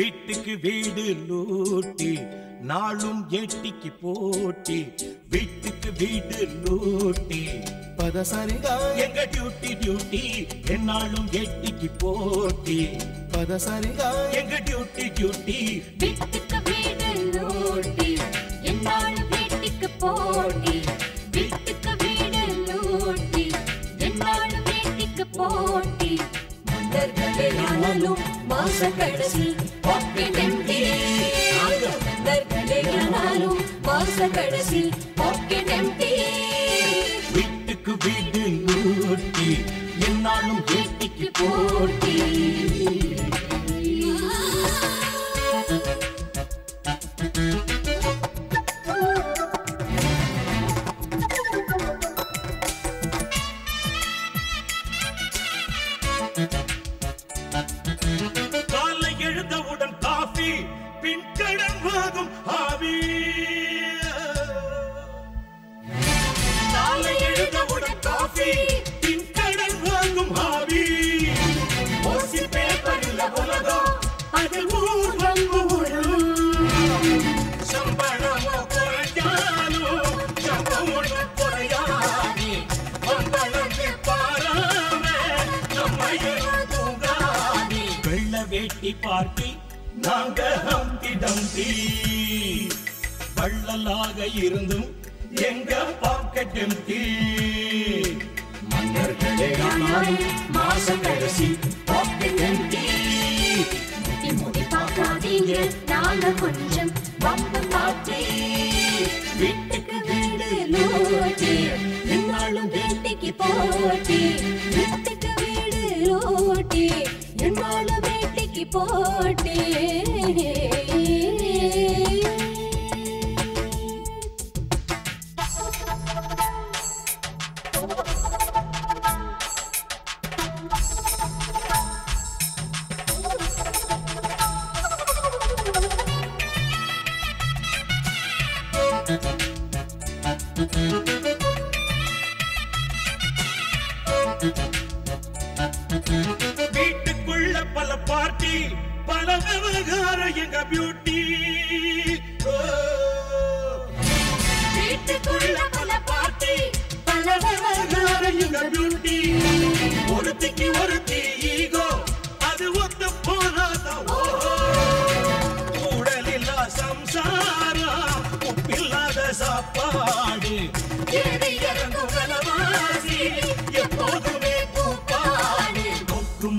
வீட்டுக்கு வீடு லூட்டி நாளும் ஏட்டிக்கு போட்டி. வீட்டுக்கு வீடு லூட்டி பதசரிகா. எங்க டியூட்டி டியூட்டி என்னாலும் ஏட்டிக்கு போட்டி. பதசரிகா. எங்க டியூட்டி டியூட்டி வீட்டுக்கு வீடு லூட்டி என்னாலும் வீட்டுக்கு போட்டி. வீட்டுக்கு வீடு லூட்டி என்னாலும் வீட்டுக்கு போட்டி. மன்னர்களே ஆனாலும் மாச கடைசி பாக்கெட் எம்டி மன்னர்களே ஆனாலும் மாச வீட்டுக்கு வீடு என்னாலும் ஏட்டிக்கு போட்டி. வேட்டி பார்ட்டி நாங்க ஹம்பி டம்பி வள்ளலாக இருந்தும் எங்க பாக்கெட் எம்டி மன்னர்களே ஆனாலும் மாச கடைசி பாக்கெட் எம்டி முடி முடி பார்க்காதீங்க நாங்க கொஞ்சம் பம்பு பார்ட்டி. வீட்டுக்கு வீடு நோட்டி என்னாலும் வேட்டிக்கு போட்டி. வீட்டுக்கு போட்டே.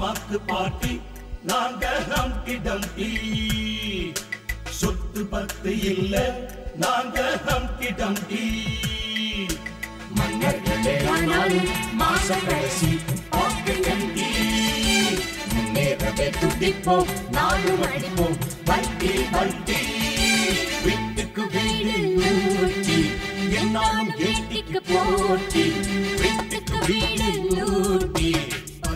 மாக்கு பாட்டி நாங்க ஹம்டி டம்டி சொத்து பத்து இல்ல நாங்க ஹம்டி டம்டி மன்னர்களே ஆனாலும் மாச கடைசி பாக்கெட் எம்டி முன்னேறவே துடிப்போம் நாளும் அடிப்போம் வட்டி வட்டி. வீட்டுக்கு வீடு என்னாலும் கேட்டிக்கு போட்டி. வீட்டுக்கு வீடு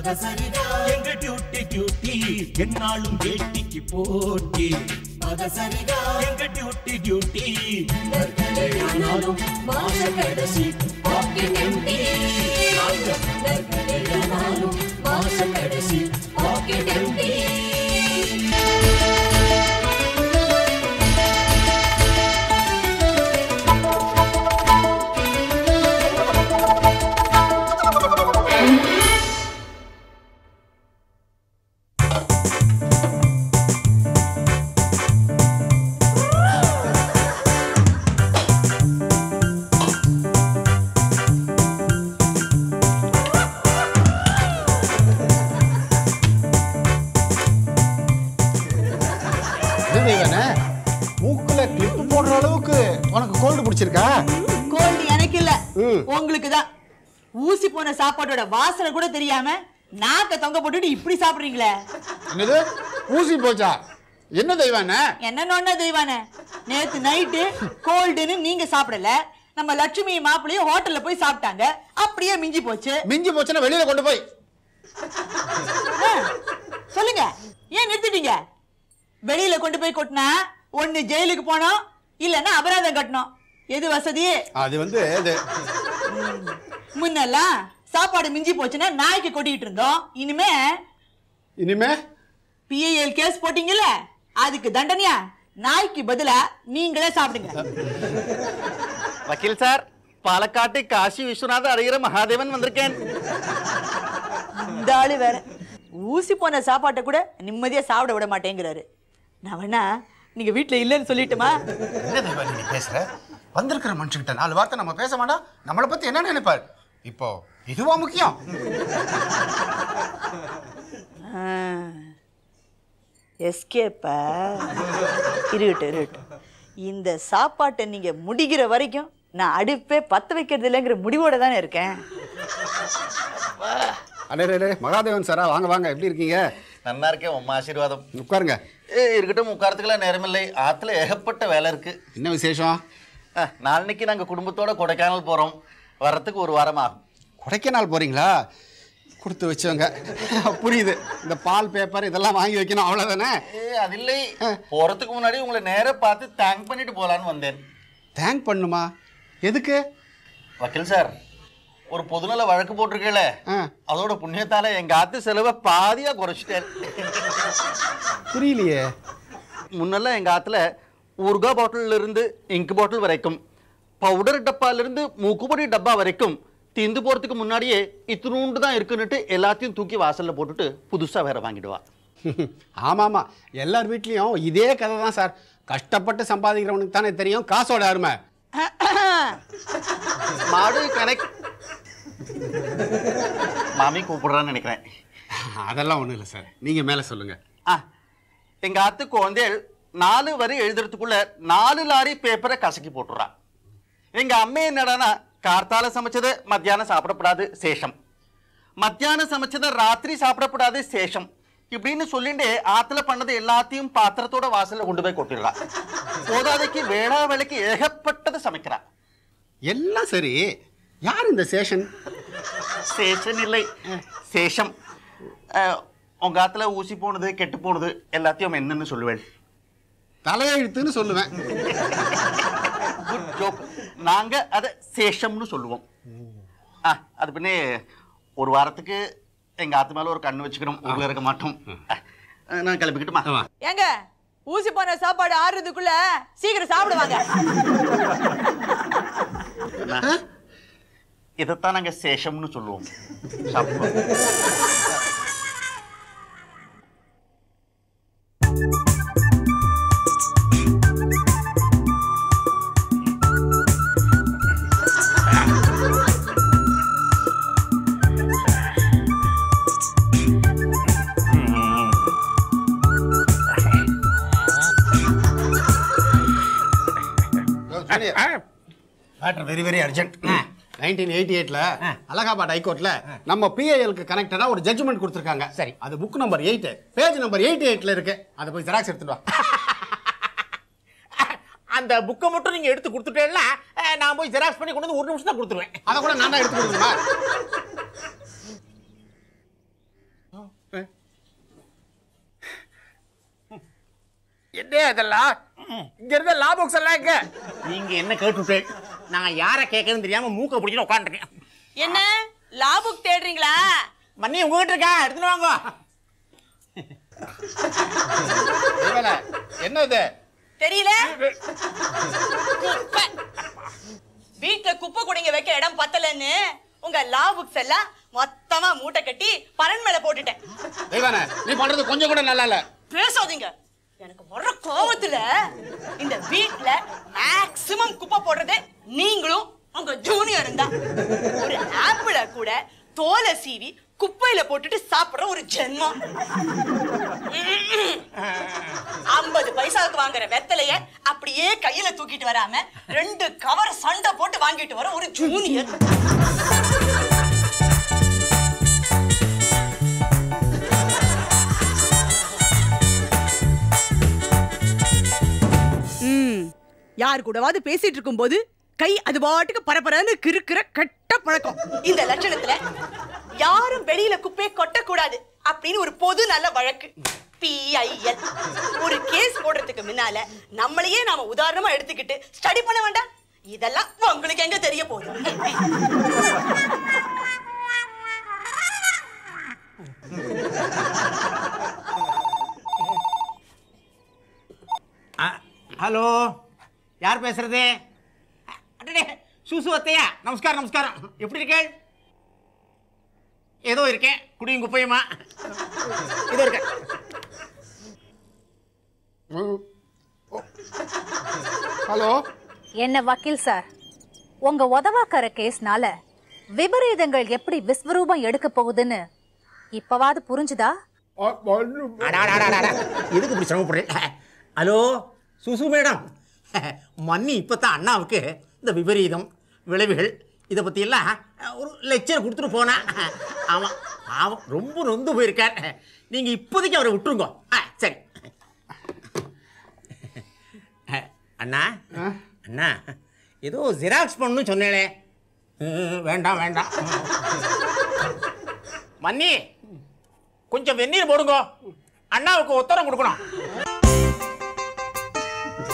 லூட்டி பதசரிதா எங்க டியூட்டி டியூட்டி என்னாலும் ஏட்டிக்கு போட்டி. பதசரிதா எங்க டியூட்டி டியூட்டி ஆனாலும் மாச கடைசி பாக்கெட் எம்டி ஆனாலும் மாச கடைசி சாப்பாட்டோட வாசனை கூட தெரியாம நாக்க தொங்க போட்டுட்டு இப்படி சாப்பிடுறீங்களே? என்னது? ஊசி போச்சா? என்ன தெய்வானே? என்ன நொன்ன தெய்வானே? நேத்து நைட்டு கோல்டுன்னு நீங்க சாப்பிடல. நம்ம லட்சுமி மாப்பிளையும் ஹோட்டல்ல போய் சாப்பிட்டாங்க. அப்படியே மிஞ்சி போச்சு. மிஞ்சி போச்சுன்னா வெளியில கொண்டு போய். ஆ, சொல்லுங்க. ஏன் நிறுத்திட்டீங்க? வெளியில கொண்டு போய் கொட்டினா ஒண்ணு ஜெயிலுக்கு போனோம் இல்லைன்னா அபராதம் கட்டணும் எது வசதி? அது வந்து இது. முன்னெல்லாம் சாப்பாடு மிஞ்சி போச்சுன்னா நாய்க்கு கொட்டிக்கிட்டு இருந்தோம். இனிமே இனிமே? பிஐஎல் கேஸ் போட்டீங்கல்ல? அதுக்கு தண்டனையா? நாய்க்கு பதிலா நீங்களே சாப்பிடுங்க. வக்கீல் சார் பாலக்காட்டு காசி விஸ்வநாத அழகிற மகாதேவன் வந்திருக்கேன். இந்த ஆளு வேற. ஊசி போன சாப்பாட்டை கூட நிம்மதியா சாப்பிட விட மாட்டேங்கிறாரு. நான் வேணா நீங்க வீட்ல இல்லைன்னு சொல்லிட்டுமா? என்ன பேசுற? வந்திருக்கிற மனுஷங்கிட்ட நாலு வார்த்தை நம்ம பேச வேண்டாம். நம்மளை பத்தி என்ன நினைப்பார்? இப்போ இதுவா முக்கியம்? எஸ்கேப்பா இருக்கட்டும் இருக்கட்டும் இந்த சாப்பாட்டை நீங்க முடிக்கிற வரைக்கும் நான் அடுப்பே பத்த வைக்கிறது இல்லைங்கிற முடிவோட தானே இருக்கேன். அடே அடே மகாதேவன் சாரா வாங்க வாங்க. எப்படி இருக்கீங்க? நல்லா இருக்கேன் உம்மா ஆசீர்வாதம். உட்காருங்க. ஏ இருக்கட்டும் உட்காரத்துக்குலாம் நேரமில்லை. ஆத்துல ஏகப்பட்ட வேலை இருக்கு. என்ன விசேஷம்? நாளைக்கு நாங்க குடும்பத்தோட கொடைக்கானல் போறோம். வர்றதுக்கு ஒரு வாரம் ஆகும் கொடைக்கானல் போறீங்களா? கொடுத்து வச்சவங்க. புரியுது. இந்த பால் பேப்பர் இதெல்லாம் வாங்கி வைக்கணும். அவ்வளோதானே அது இல்லை. போறதுக்கு முன்னாடி உங்களை நேரா பார்த்து தேங்க் பண்ணிட்டு போலான்னு வந்தேன். தேங்க் பண்ணுமா? எதுக்கு? வக்கீல் சார் ஒரு பொதுநல வழக்கு போட்டிருக்கேல. அதோட புண்ணியத்தால எங்க ஆத்து செலவை பாதியா குறைச்சிட்டேன். புரியலையே. முன்னெல்லாம் எங்க ஆத்துல ஊறுகாய் பாட்டில்ல இருந்து இங்க் பாட்டில் வரைக்கும். பவுடர் டப்பால இருந்து மூக்குப்பொடி டப்பா வரைக்கும் தீந்து போறதுக்கு முன்னாடியே இத்தினூண்டு தான் இருக்குன்னுட்டு எல்லாத்தையும் தூக்கி வாசல்ல போட்டுட்டு புதுசா வேற வாங்கிடுவா. ஆமாம். ஆமாம் எல்லார் வீட்லேயும் இதே கதை தான் சார். கஷ்டப்பட்டு சம்பாதிக்கிறவனுக்கு தானே தெரியும். காசோட அருமை. மாடு கனெக்ட் மாமி கூப்பிடுறான்னு நினைக்கிறேன். அதெல்லாம் ஒன்றும் இல்லை சார். நீங்கள் மேலே சொல்லுங்கள் ஆ எங்க ஆத்து குழந்தைகள் நாலு வரி எழுதுறதுக்குள்ள நாலு லாரி பேப்பரை கசக்கி போட்டுறா எங்க அம்மா என்னடானா கார்த்தால சமைச்சது மத்தியானம் சாப்பிடப்படாது சேஷம். மத்தியானம் சமைச்சதை ராத்திரி சாப்பிடப்படாது சேஷம். இப்படின்னு சொல்லிட்டு ஆத்துல பண்ணது எல்லாத்தையும் பாத்திரத்தோட வாசல்ல கொண்டு போய் கொட்டிடுறா. போதாதைக்கு வேளா வேலைக்கு ஏகப்பட்டது சமைக்கிறா. எல்லாம் சரி. யார் இந்த சேஷன்? சேஷன் இல்லை. சேஷம். உங்க ஆத்துல ஊசி போனது கெட்டு போனது எல்லாத்தையும் என்னன்னு சொல்லுவேன். தலையெழுத்துன்னு சொல்லுவேன். குட் ஜோக் நாங்க அதை சேஷம்னு சொல்லுவோம். ஆ அது பின்னே ஒரு வாரத்துக்கு எங்க ஆத்து மேல ஒரு கண்ணு வச்சுக்கிறோம் ஊர்ல இருக்க மாட்டோம். நான் கிளம்பிக்கிட்டுமா. ஏங்க ஊசி போன சாப்பாடு ஆறுறதுக்குள்ள சீக்கிரம் சாப்பிடுவாங்க. இதைத்தான் நாங்க சேஷம்னு சொல்லுவோம். சாப்பிடுவோம் matter very very urgent nineteen eighty எயிட்ல அலகாபாத் ஹைகோர்ட்ல நம்ம பிஐஎல்க்கு கனெக்டடா ஒரு ஜட்ஜ்மெண்ட் கொடுத்துருக்காங்க. சரி. அது book number eight page number eighty எயிட்ல இருக்கு. அதை போய் ஜெராக்ஸ் எடுத்துட்டு வா. அந்த புக்கை மட்டும் நீங்க எடுத்து கொடுத்துட்டேன்னா நான் போய் ஜெராக்ஸ் பண்ணி கொண்டு வந்து ஒரு நிமிஷம் தான் கொடுத்துருவேன். அதை கூட நான் தான் எடுத்து கொடுக்கணுமா? என்ன அதெல்லாம் இங்க இருந்த லா பாக்ஸ் எல்லாம் எங்க? நீங்க என்ன கேட்டுட்டேன் நான் யாரை கேட்கறதுன்னு தெரியாம மூக்க பிடிச்சிட்டு உட்காந்துருக்கேன் என்ன? லாபுக் தேடுறீங்களா? மண்ணி உங்ககிட்ட இருக்கா? எடுத்துட்டு வாங்க. இவள, என்ன இது? தெரியல. வீட்ல குப்பை குடிங்க வைக்க இடம் பத்தலன்னு உங்க லா புக்ஸ் எல்லாம் மொத்தமா மூட்டை கட்டி பரன் மேல போட்டுட்டேன். நீ பண்றது கொஞ்சம் கூட நல்லா இல்ல பேசாதீங்க. எனக்கு வர்ற கோவத்துல இந்த வீட்ல மேக்சிமம் குப்பை போடுறது நீங்களும் உங்க ஜூனியரும் தான் ஒரு ஆப்பிள கூட தோலை சீவி குப்பையில போட்டுட்டு சாப்பிடுற ஒரு ஜென்மம். ஐம்பது பைசாவுக்கு வாங்குற வெத்தலைய அப்படியே கையில தூக்கிட்டு வராம ரெண்டு கவர் சண்டை போட்டு வாங்கிட்டு வர ஒரு ஜூனியர் யார் கூடவாவது பேசிட்டு இருக்கும்போது கை அது பாட்டுக்கு பரபரன்னு கிறுக்கிற கெட்ட பழக்கம். இந்த லட்சணத்துல யாரும் வெளியில குப்பையை கொட்டக்கூடாது அப்படின்னு ஒரு பொது நல்ல வழக்கு. பிஐஎல் ஒரு கேஸ் போடுறதுக்கு முன்னால நம்மளையே நாம உதாரணமா எடுத்துக்கிட்டு ஸ்டடி பண்ண வேண்டாம். இதெல்லாம் உங்களுக்கு எங்க தெரிய போகுது? ஹலோ? யார் பேசுறது? அடடே சுசு அத்தையா நமஸ்காரம் நமஸ்காரம். எப்படி இருக்கேள் ஏதோ இருக்கேன். குடியும் குப்பையுமா? இதோ இருக்கேன். ஹலோ? என்ன வக்கீல் சார் உங்க உதவாக்கற கேஸ்னால விபரீதங்கள் எப்படி விஸ்வரூபம் எடுக்க போகுதுன்னு இப்பவாது புரிஞ்சுதா. எதுக்கு இப்படி சிரமப்படுறேன் ஹலோ? சுசு மேடம். மன்னி இப்போ தான் அண்ணாவுக்கு இந்த விபரீதம் விளைவுகள் இதை பற்றியெல்லாம் ஒரு லெக்சர் கொடுத்துட்டு போனேன் ஆமாம் ஆமாம் ரொம்ப நொந்து போயிருக்கார். நீங்கள் இப்போதைக்கு அவரை விட்டுருங்க. ஆ சரி. அண்ணா அண்ணா ஏதோ ஜெராக்ஸ் பண்ணணும்னு சொன்னேளே ம், வேண்டாம் வேண்டாம். மன்னி கொஞ்சம் வெந்நீர் போடுங்க. அண்ணாவுக்கு உத்தரம் கொடுக்கணும்.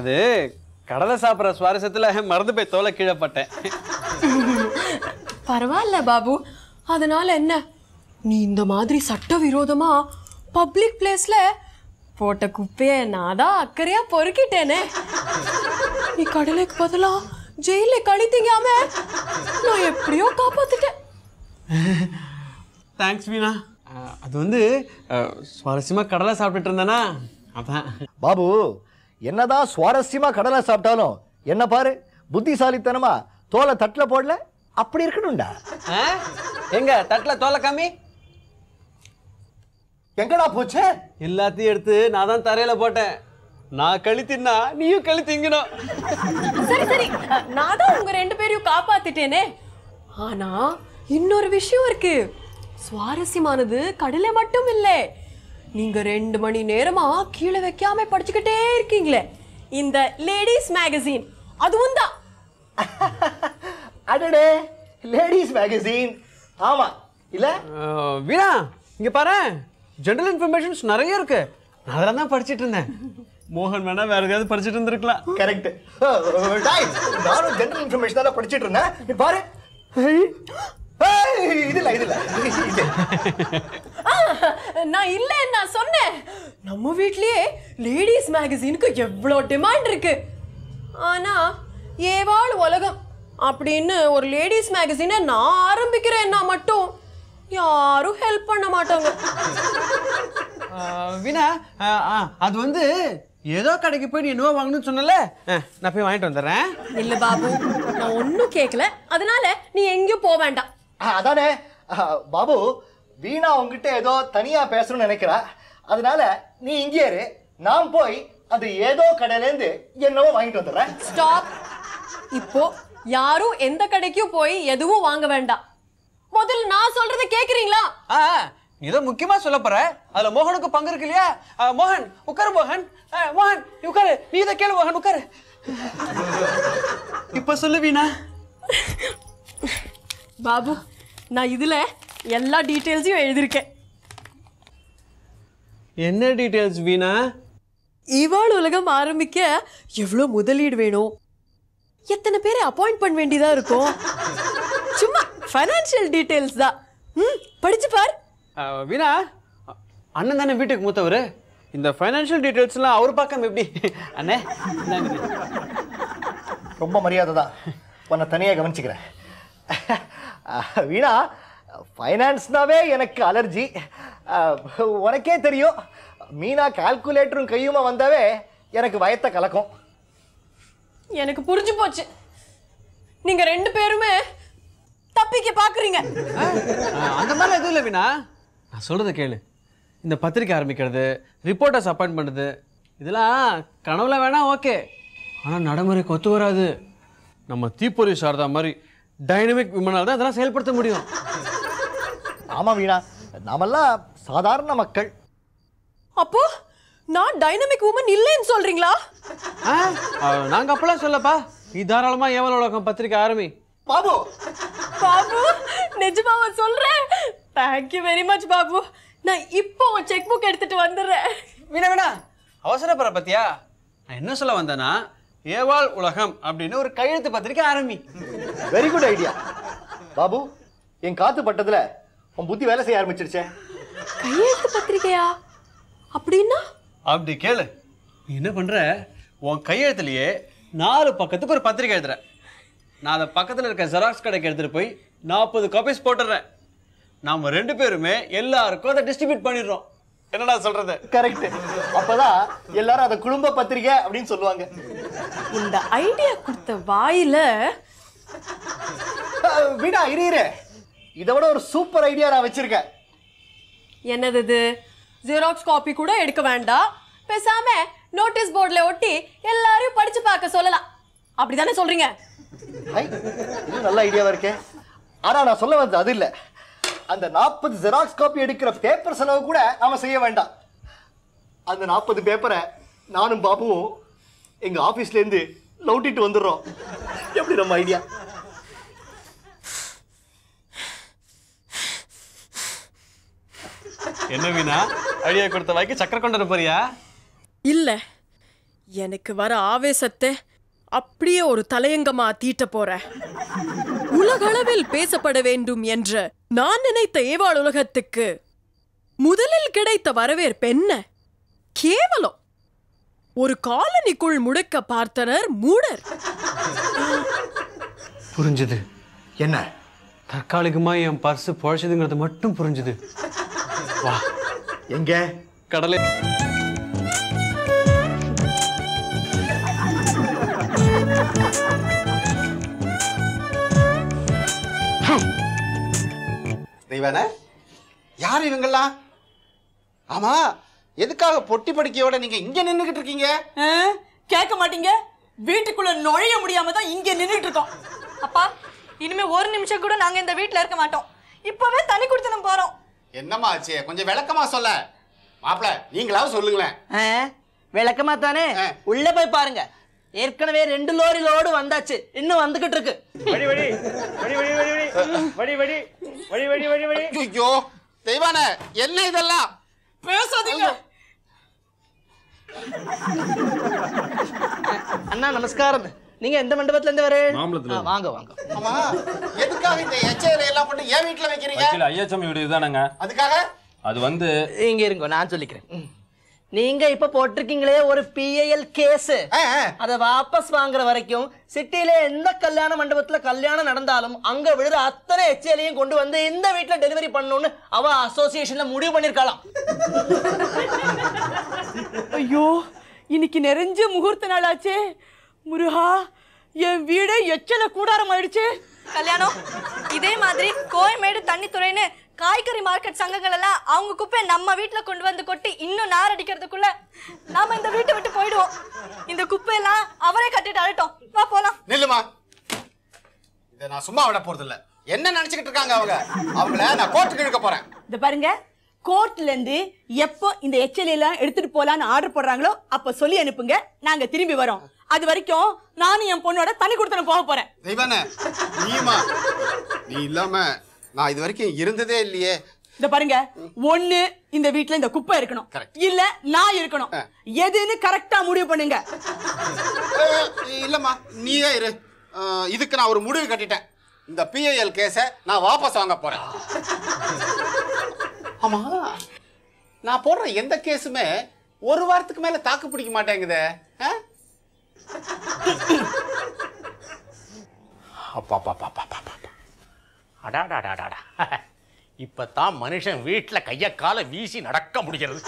அது கடலை சாப்பிட்ற சுவாரஸ்யத்துல மறந்து போய் தோலை கீழே பட்டேன். பரவாயில்ல பாபு. அதனால என்ன? நீ இந்த மாதிரி சட்டவிரோதமா பப்ளிக் பிளேஸ்ல போட்ட குப்பைய நான் தான் அக்கறையா பொறுக்கிட்டேனே. நீ கடலைக்கு பதிலா ஜெயில களி திங்காம நான் எப்படியோ காப்பாத்திட்டேன். தேங்க்ஸ் அஹ், அது வந்து சுவாரஸ்யமா கடலை சாப்பிட்டுட்டு இருந்தேனா? அதான். பாபு என்னதான் சுவாரஸ்யமா கடலை சாப்பிட்டாலும் என்ன பாரு புத்திசாலித்தனமா தோலை தட்டில் போடல அப்படி இருக்கணும்டா. எங்க தட்டுல தோலை காமி எங்கடா போச்சே? எல்லாத்தையும் எடுத்து நான் தான் தரையில போட்டேன். நான் களி தின்னா நீயும் களி திங்கணும். சரி சரி. நான் தான் உங்க ரெண்டு பேரையும் காப்பாத்திட்டேனே. ஆனா இன்னொரு விஷயம் இருக்கு. சுவாரஸ்யமானது கடலை மட்டும் இல்லை. நீங்க ரெண்டு மணி நேரமா கீழே வைக்காம படிச்சுக்கிட்டே இருக்கீங்களே. இந்த லேடிஸ் மேகசின் அதுவும் தான். அடடே லேடிஸ் மேகசின். ஆமா இல்ல? வீணா இங்க பாரு. ஜெனரல் இன்ஃபர்மேஷன்ஸ் நிறைய இருக்கு. நான் அதெல்லாம் தான் படிச்சிட்டு இருந்தேன். மோகன் வேணா வேற எதையாவது படிச்சிட்டு இருந்திருக்கலாம். கரெக்ட் நானும் ஜெனரல் இன்ஃபர்மேஷன் தானே படிச்சிட்டு இருந்தேன். நீ பாரு. ஏய், இது இல்ல இது இல்ல இது. ஆ, நான் இல்ல நான் சொன்னேன். நம்ம வீட்லயே லேடிஸ் மேகசினுக்கு எவ்வளோ டிமாண்ட் இருக்கு. ஆனா ஏவாள் உலகம் அப்படின்னு ஒரு லேடிஸ் மேகசினை நான் ஆரம்பிக்கிறேன்னா மட்டும் யாரும் ஹெல்ப் பண்ண மாட்டாங்க. அஹ், அது வந்து ஏதோ கடைக்கு போய் நீ என்னவோ வாங்கணும்னு சொன்னல நான் போய் வாங்கிட்டு வந்துடுறேன். இல்ல பாபு நான் ஒன்னும் கேட்கல அதனால நீ எங்கேயும் போக வேண்டாம். அதானே? பாபு வீணா உங்ககிட்ட ஏதோ தனியா பேசணும்னு நினைக்கிறா. அதனால நீ இங்கே இரு. நான் போய் அது ஏதோ கடையிலேருந்து என்னவோ வாங்கிட்டு வந்துடுறேன். ஸ்டாப் இப்போ யாரும் எந்த கடைக்கும் போய் எதுவும் வாங்க வேண்டாம். முதல்ல நான் சொல்றதை கேக்குறீங்களா? ஆ ஏதோ முக்கியமா சொல்ல போற. அதுல மோகனுக்கு பங்கு இருக்கு இல்லையா? மோகன் உட்காரு மோகன். மோகன் உட்காரு. நீ இதை கேளு மோகன் உட்காரு. இப்ப சொல்லு வீணா. பாபு நான் இதுல எல்லா டீட்டெயில்ஸையும் எழுதியிருக்கேன். என்ன டீடைல்ஸ் வீணா? இவாள் உலகம் ஆரம்பிக்க எவ்வளோ முதலீடு வேணும்? எத்தனை பேரை அப்பாயிண்ட் பண்ண வேண்டியதா இருக்கும்? சும்மா ஃபைனான்சியல் டீட்டெயில்ஸ் தான். ம் படிச்சு பார். வீணா அண்ணன் தானே வீட்டுக்கு மூத்தவர்? இந்த ஃபைனான்ஷியல் டீடைல்ஸ்லாம் அவர் பார்க்காம எப்படி? அண்ணே. ரொம்ப மரியாதை தான் உன்னை தனியாக கவனிச்சுக்கிறேன். வீணா ஃபைனான்ஸ்னாவே எனக்கு அலர்ஜி உனக்கே தெரியும் மீனா கால்குலேட்டரும் கையுமா வந்தாவே எனக்கு வயத்தை கலக்கும். எனக்கு புரிஞ்சு போச்சு. நீங்க ரெண்டு பேருமே தப்பிக்க பாக்குறீங்க. அந்த மாதிரிலாம் எதுவும் இல்லை வீணா. நான் சொல்றதை கேளு. இந்த பத்திரிக்கை ஆரம்பிக்கிறது ரிப்போர்ட்டர்ஸ் அப்பாயிண்ட் பண்ணுறது இதெல்லாம் கனவுல வேணா ஓகே ஆனால் நடைமுறைக்கு ஒத்து வராது. நம்ம தீப்பொறி சாரதா மாதிரி டைனமிக் விமனால் தான் இதெல்லாம் செயல்படுத்த முடியும். ஆமா வீணா. நாமெல்லாம் சாதாரண மக்கள். அப்போ நான் டைனமிக் உமன் இல்லைன்னு சொல்றீங்களா? நாங்க அப்பெல்லாம் சொல்லப்பா. நீ தாராளமா ஏவல் உலகம் பத்திரிக்கை ஆரம்பி. பாபு! பாபு நிஜமாவா சொல்றேன். Thank you very much Babu. நான் இப்போ உன் செக் புக் எடுத்துட்டு வந்துடுறேன். வீணா வீணா. அவசரப்படுற பத்தியா? நான் என்ன சொல்ல வந்தேன்னா ஏவாள் உலகம் அப்படின்னு ஒரு கையெழுத்து பத்திரிக்கை ஆரம்பி. வெரி குட் ஐடியா பாபு என் காத்து பட்டதுல உன் புத்தி வேலை செய்ய ஆரம்பிச்சிருச்சே. கையெழுத்து பத்திரிக்கையா? அப்படின்னா? அப்படி கேளு. நீ என்ன பண்ற? உன் கையெழுத்துலயே நாலு பக்கத்துக்கு ஒரு பத்திரிக்கை எழுதுற. நான் அதை பக்கத்துல இருக்க ஜெராக்ஸ் கடைக்கு எடுத்துட்டு போய் நாற்பது காப்பீஸ் போட்டுடுறேன். நாம ரெண்டு பேருமே எல்லாருக்கும் அதை டிஸ்ட்ரிபியூட் பண்ணிடுறோம். என்னடா சொல்றது? கரெக்ட் அப்பதான் எல்லாரும் அதை குடும்ப பத்திரிக்கை அப்படின்னு சொல்லுவாங்க. இந்த ஐடியா கொடுத்த வாயில வீணா இரு இரு. இதை விட ஒரு சூப்பர் ஐடியா நான் வச்சிருக்கேன். என்னது இது? ஜெராக்ஸ் காப்பி கூட எடுக்க வேண்டாம். பேசாம நோட்டீஸ் போர்டுல ஒட்டி எல்லாரையும் படிச்சு பார்க்க சொல்லலாம். அப்படிதானே சொல்றீங்க? ஐ, இது நல்ல ஐடியாவா இருக்கே. ஆனா நான் சொல்ல வந்தது அது இல்ல. அந்த நாற்பது ஜெராக்ஸ் காப்பி எடுக்கிற பேப்பர் செலவு கூட நாம செய்ய வேண்டாம். அந்த நாற்பது பேப்பரை நானும் பாபுவும் எங்க ஆபீஸ்ல இருந்து லவுட்டிட்டு வந்துடுறோம். எப்படி நம்ம ஐடியா என்ன வீணா? ஐடியா கொடுத்த வாய்க்கு சக்கரை கொண்டு போறியா? இல்ல. எனக்கு வர ஆவேசத்தை அப்படியே ஒரு தலையங்கமா தீட்ட போறேன். உலகளவில் பேசப்பட வேண்டும் என்ற நான் நினைத்த ஏவாள் உலகத்துக்கு முதலில் கிடைத்த வரவேற்பு என்ன? கேவலம். ஒரு காலனிக்குள் முடக்க பார்த்தனர் மூடர். புரிஞ்சுது. என்ன? தற்காலிகமா என் பர்ஸ் பொழைச்சதுங்கிறது மட்டும் புரிஞ்சுது. வா. எங்க? கடலை. தெய்வானே யார் இவங்கெல்லாம்? ஆமா எதுக்காக பொட்டி படிக்கையோட நீங்க இங்க நின்னுகிட்டு இருக்கீங்க? கேட்க மாட்டீங்க. வீட்டுக்குள்ள நுழைய முடியாம தான் இங்க நின்னுட்டு இருக்கோம். அப்பா இனிமே ஒரு நிமிஷம் கூட நாங்க இந்த வீட்ல இருக்க மாட்டோம். இப்பவே தனி கொடுத்து போறோம். என்னம்மா ஆச்சு? கொஞ்சம் விளக்கமா சொல்ல. மாப்பிள நீங்களாவது சொல்லுங்களேன். விளக்கமா தானே? உள்ள போய் பாருங்க. ஏற்கனவே ரெண்டு லோரி லோடு வந்தாச்சு. இன்னும் வந்துகிட்டு இருக்கு. ஐயோ தெய்வானே என்ன இதெல்லாம்? பேசாதீங்க. அண்ணா நமஸ்காரம். நீங்க எந்த மண்டபத்துல இருந்து வரு? மாம்பழத்துல. ஆ, வாங்க வாங்க. ஆமா எதுக்காக இந்த எச்சையில எல்லாம் கொண்டு என் வீட்டுல வைக்கிறீங்க? வக்கீல் ஐயாச்சாமி வீடு இதுதானங்க. அதுக்காக? அது வந்து இங்க இருங்க நான் சொல்லிக்கிறேன். நீங்க இப்ப போட்டிருக்கீங்களே ஒரு பிஐஎல் கேஸ் அத வாபஸ் வாங்குற வரைக்கும் சிட்டில எந்த கல்யாண மண்டபத்துல கல்யாணம் நடந்தாலும் அங்க விழுற அத்தனை எச்எலையும் கொண்டு வந்து இந்த வீட்ல டெலிவரி பண்ணணும்னு அவ அசோசியேஷன்ல முடிவு பண்ணிருக்கலாம் ஐயோ இன்னைக்கு நிறைஞ்ச முகூர்த்த நாள் ஆச்சே முருகா என் வீடே எச்சல கூடாரம் ஆயிடுச்சு கல்யாணம் இதே மாதிரி கோயமேடு தண்ணித்துறைன்னு காய்கறி மார்க்கெட் சங்கங்கள் எல்லாம் அவங்க குப்பையை நம்ம வீட்ல கொண்டு வந்து கொட்டி இன்னும் நார் அடிக்கிறதுக்குள்ள நாம இந்த வீட்டை விட்டு போயிடுவோம். இந்த குப்பையெல்லாம் அவரே கட்டிட்டு அழட்டும். வா போலாம். நில்லுமா. இதை நான் சும்மா விட போறது இல்ல என்ன நினைச்சுக்கிட்டு இருக்காங்க அவங்க? அவங்கள நான் கோர்ட்டுக்கு இழுக்க போறேன். இந்த பாருங்க. கோர்ட்ல இருந்து எப்போ இந்த எச்சல் எல்லாம் எடுத்துட்டு போலான்னு ஆர்டர் போடுறாங்களோ அப்ப சொல்லி அனுப்புங்க. நாங்க திரும்பி வரோம். அது வரைக்கும் நானும் என் பொண்ணோட தனி கொடுத்தன போக போறேன். தெய்வானே நீமா நீ இல்லாம நான் இது வரைக்கும் இருந்ததே இல்லையே. இந்த பாருங்க ஒண்ணு இந்த வீட்ல இந்த குப்பை இருக்கணும். இல்ல நான் இருக்கணும். எதுன்னு கரெக்டா முடிவு பண்ணுங்க. இல்லம்மா நீயே இரு. இதுக்கு நான் ஒரு முடிவு கட்டிட்டேன். இந்த பிஐஎல் கேஸை நான் வாபஸ் வாங்க போறேன். ஆமா நான் போடுற எந்த கேஸுமே ஒரு வாரத்துக்கு மேல தாக்கு பிடிக்க மாட்டேங்குதே. ஆ? அப்பாப்பாப்பாப்பாப்பா அடாடாடாடாடா. இப்பதான் மனுஷன் வீட்டில் கையை காலை வீசி நடக்க முடிகிறது.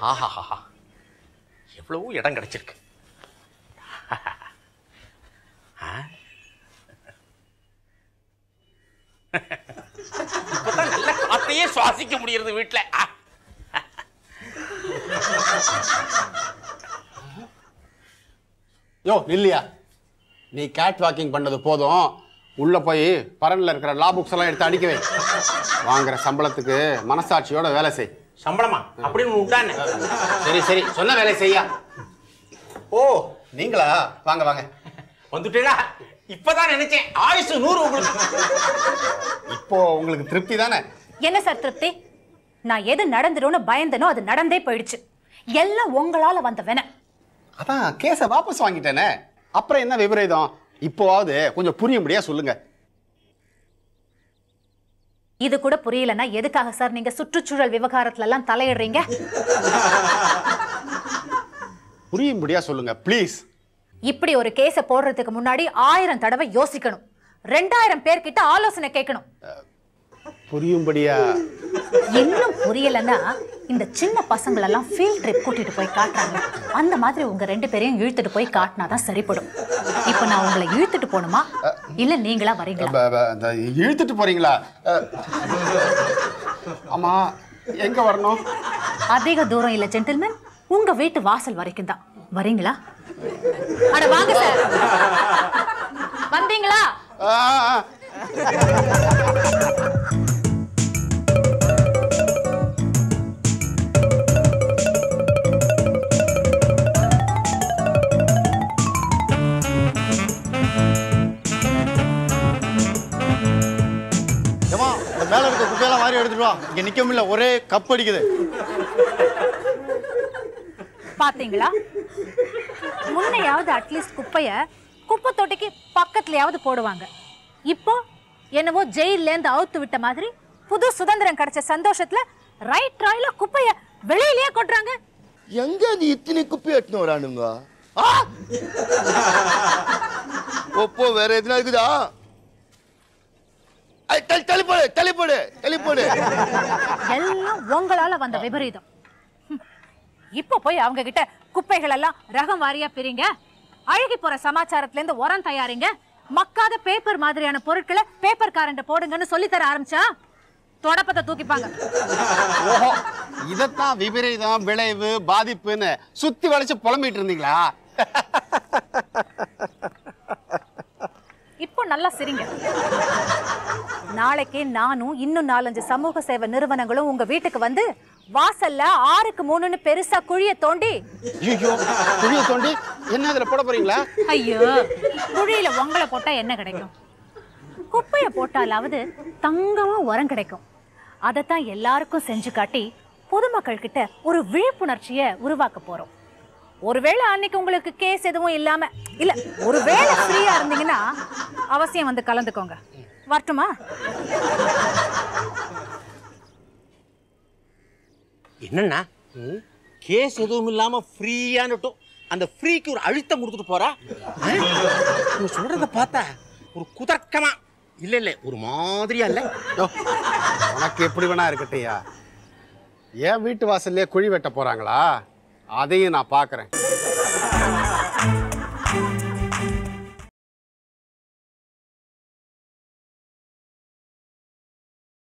ஆஹாஹா எவ்வளவு இடம் கிடைச்சிருக்கு. ஆ? நல்ல காத்தையே சுவாசிக்க முடியறது வீட்டில் யோ இல்லையா நீ கேட் வாக்கிங் பண்ணது போதும். உள்ள போய் பரன்ல இருக்கிற லா புக்ஸ் எல்லாம் எடுத்து அடிக்க வை. வாங்குற சம்பளத்துக்கு மனசாட்சியோட வேலை செய். சம்பளமா? அப்படின்னு உண்டானே சரி சரி. சொன்ன வேலை செய்யா. ஓ நீங்களா? வாங்க வாங்க. வந்துட்டேடா இப்பதான் நினைச்சேன். ஆயுசு நூறு உங்களுக்கு. இப்போ உங்களுக்கு திருப்தி தானே? என்ன சார் திருப்தி? நான் எது நடந்துரும்னு பயந்தனோ அது நடந்தே போயிடுச்சு. எல்லாம் உங்களால வந்த வேண அதான் கேஸை வாபஸ் வாங்கிட்டேனே. அப்புறம் என்ன விபரீதம்? இப்போவாவது கொஞ்சம் புரியும்படியா சொல்லுங்க. இது கூட புரியலன்னா எதுக்காக சார் நீங்க சுற்றுச்சூழல் விவகாரத்துல எல்லாம் தலையிடுறீங்க? புரியும்படியா சொல்லுங்க ப்ளீஸ். இப்படி ஒரு கேஸ போடுறதுக்கு முன்னாடி ஆயிரம் தடவை யோசிக்கணும். ரெண்டாயிரம் பேர்கிட்ட ஆலோசனை கேட்கணும். புரியும்படியா? இன்னும் புரியலன்னா இந்த சின்ன பசங்களெல்லாம் ஃபீல்ட் ட்ரிப் கூட்டிட்டு போய் காட்டுறாங்க. அந்த மாதிரி உங்க ரெண்டு பேரையும் இழுத்துட்டு போய் காட்டினாதான் சரிப்படும். இப்போ நான் உங்களை இழுத்துட்டு போகணுமா? இல்ல நீங்களா வரீங்களா? இழுத்துட்டு போறீங்களா? ஆமா எங்க வரணும்? அதிக தூரம் இல்ல ஜென்டில்மேன் உங்க வீட்டு வாசல் வரைக்கும் தான். வரீங்களா? அட வாங்க சார் வந்தீங்களா? வா இங்க நிக்க முடியல ஒரே கப் அடிக்குது. பாத்தீங்களா? முன்னையாவது அட்லீஸ்ட் குப்பைய குப்பை தொட்டிக்கு பக்கத்துலயாவது போடுவாங்க. இப்போ என்னவோ ஜெயில்ல இருந்து அவுத்து விட்ட மாதிரி புது சுதந்திரம் கிடைச்ச சந்தோஷத்துல ரைட் ராயில குப்பைய வெளியிலயே கொட்டுறாங்க. எங்க நீ இத்தனை குப்பை எட்டுன்னு வரானுங்க? ஆ! ஒப்போ வேற எதுனா இருக்குதா? ஐ, தள்ளி தள்ளி போடு தள்ளி போடு தள்ளி போடு. எல்லாம் உங்களால வந்த விபரீதம். இப்போ போய் அவங்க கிட்ட குப்பைகள் எல்லாம் ரகம் வாரியா பிரிங்க. அழுகி போற சமாச்சாரத்துல இருந்து உரம் தயாரிங்க. மக்காத பேப்பர் மாதிரியான பொருட்களை பேப்பர் காரண்ட போடுங்கன்னு சொல்லி தர ஆரம்பிச்சா தொடப்பத்தை தூக்கிப்பாங்க. ஓஹோ இதத்தான் விபரீதம் விளைவு பாதிப்புன்னு சுத்தி வளைச்சு புலம்பிட்டு இருந்தீங்களா? இப்போ நல்லா சிரிங்க. நாளைக்கு நானும் இன்னும் நாலஞ்சு சமூக சேவை நிறுவனங்களும் உங்க வீட்டுக்கு வந்து வாசல்ல ஆறுக்கு மூணுன்னு பெருசா குழிய தோண்டி ஐயோ குழிய தோண்டி என்ன அதுல போட போறீங்களா? ஐயோ குழியில உங்களை போட்டா என்ன கிடைக்கும்? குப்பைய போட்டாலாவது தங்கமா உரம் கிடைக்கும். அதைத்தான் எல்லாருக்கும் செஞ்சு காட்டி பொதுமக்கள் கிட்ட ஒரு விழிப்புணர்ச்சியை உருவாக்க போறோம். ஒருவேளை அன்னைக்கு உங்களுக்கு கேஸ் எதுவும் இல்லாம இல்ல ஒருவேளை ஃப்ரீயா இருந்தீங்கன்னா அவசியம் வந்து கலந்துக்கோங்க. வரட்டுமா? என்னண்ணா? கேஸ் எதுவும் இல்லாம ஃப்ரீயானட்டும் அந்த ஃப்ரீக்கு ஒரு அழுத்தம் கொடுத்துட்டு போறா? நீ சொல்றத பார்த்தா ஒரு குதர்க்கமா. இல்ல இல்ல ஒரு மாதிரியா இல்ல. உனக்கு எப்படி வேணா இருக்கட்டையா என் வீட்டு வாசல்லே குழி வெட்ட போறாங்களா? அதையும் நான் பாக்குறேன்.